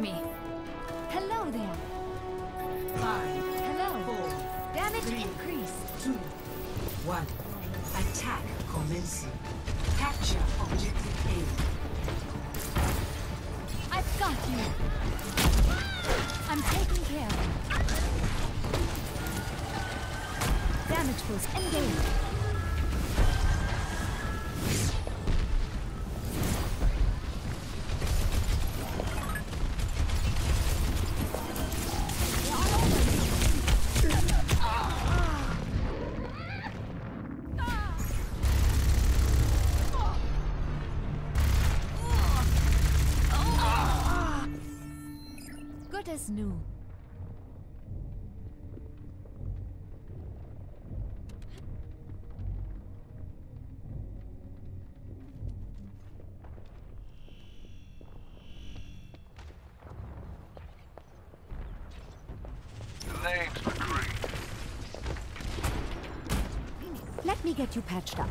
me. Hello there. Five, Hello. four, Damage Three. increased. two, one. Attack commencing. Capture objective A. I've got you. I'm taking care of you. Damage boost engaged. Good as new. Let me get you patched up.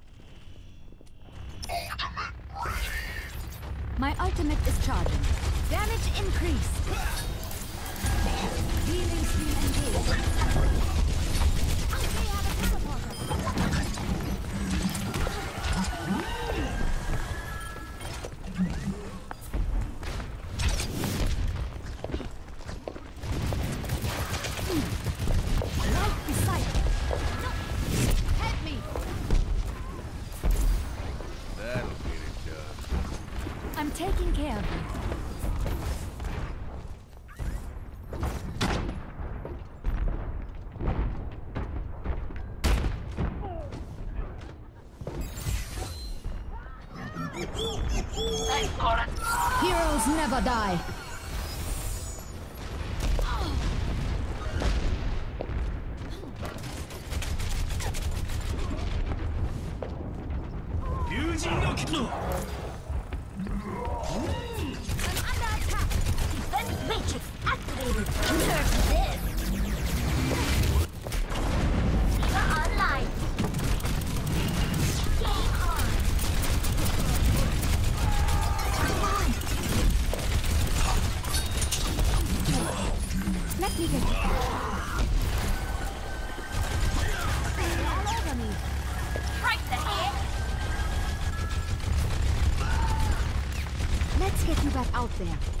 My ultimate is charging. Damage increased. Healing stream engaged. Heroes never die. There.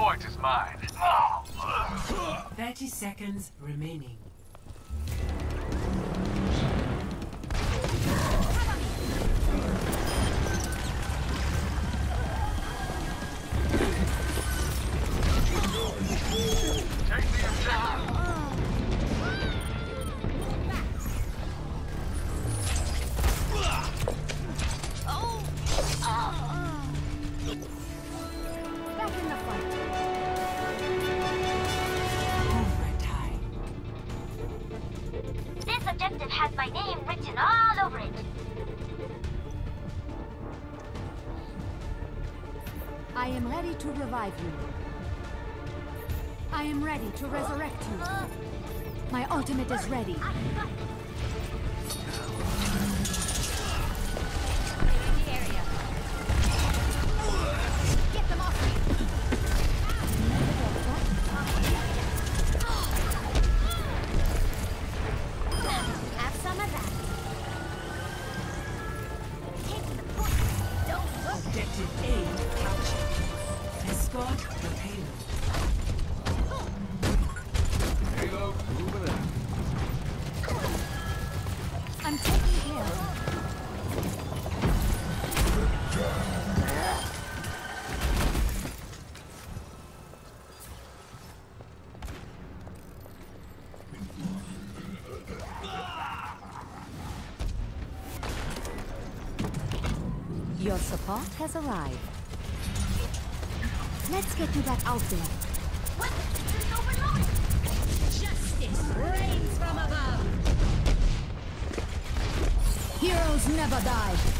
point is mine. 30 seconds remaining. I am ready to revive you. I am ready to resurrect you. My ultimate is ready. Support has arrived. Let's get you back out there. What? There's overload. Justice rains from above. Heroes never die.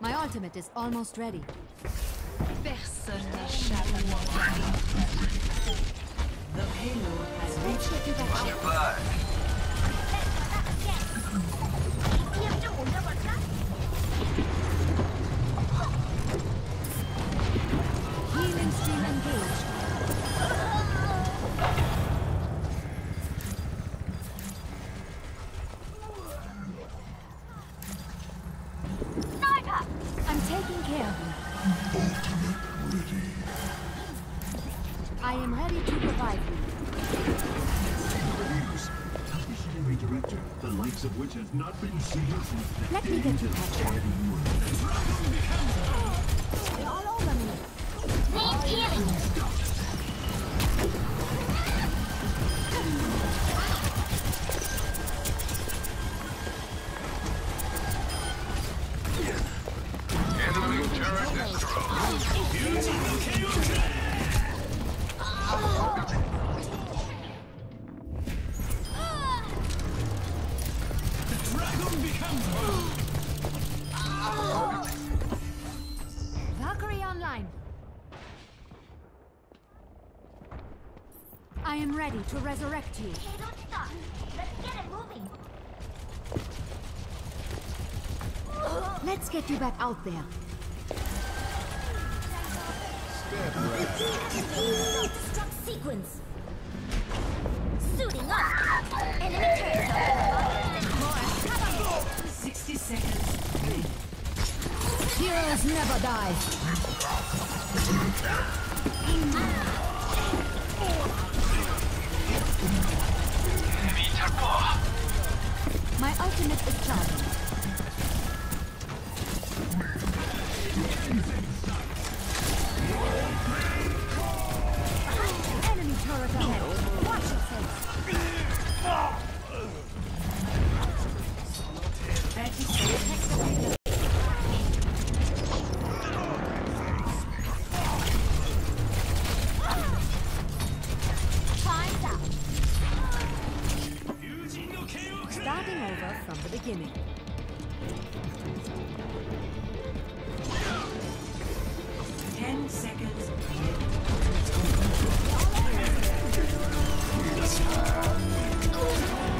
My ultimate is almost ready. Personne n'échappe I am ready to revive you. Visionary director, the likes of which has not been seen since Let me get you. They're all over me. Need healing. Valkyrie online. I am ready to resurrect you. Hey, don't stop. Let's get it moving. Let's get you back out there. Self-destruct sequence. Suiting up. Enemy turret 60 seconds. Heroes never die. My ultimate is charging. Oh, my God.